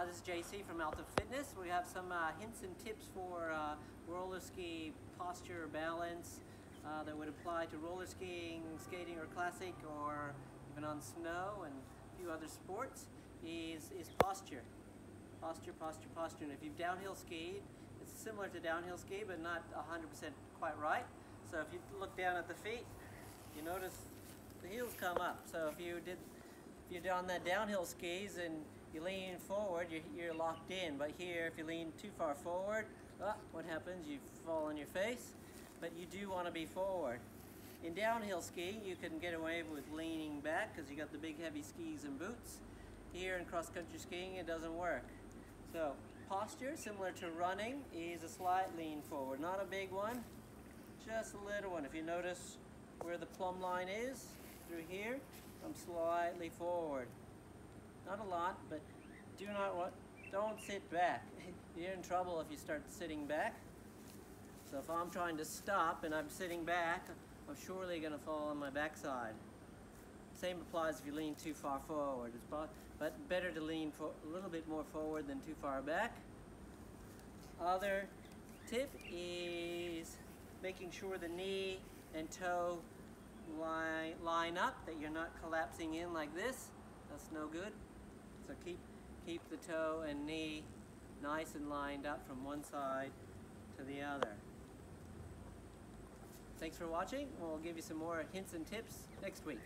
Hi, this is JC from Alta Fitness. We have some uh, hints and tips for uh, roller ski posture balance uh, that would apply to roller skiing, skating or classic or even on snow and a few other sports is, is posture. Posture, posture, posture. And if you've downhill skied, it's similar to downhill ski but not 100% quite right. So if you look down at the feet, you notice the heels come up. So if you did if you're on that downhill skis and you lean forward, you're, you're locked in. But here, if you lean too far forward, ah, what happens? You fall on your face. But you do want to be forward. In downhill skiing, you can get away with leaning back because you got the big heavy skis and boots. Here in cross-country skiing, it doesn't work. So posture, similar to running, is a slight lean forward. Not a big one, just a little one. If you notice where the plumb line is, through here, I'm slightly forward. Not a lot, but do not don't sit back. You're in trouble if you start sitting back. So if I'm trying to stop and I'm sitting back, I'm surely going to fall on my backside. Same applies if you lean too far forward. It's but better to lean for, a little bit more forward than too far back. Other tip is making sure the knee and toe line, line up, that you're not collapsing in like this. That's no good. So keep, keep the toe and knee nice and lined up from one side to the other. Thanks for watching. We'll give you some more hints and tips next week.